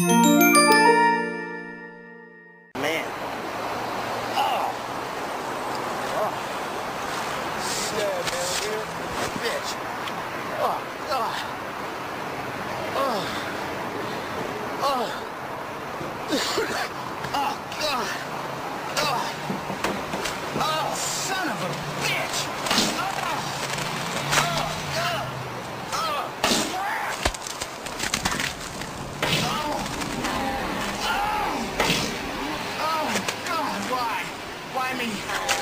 Man. Oh. Oh. Yeah, man. Bitch. Oh. Oh. Oh. Oh. timing.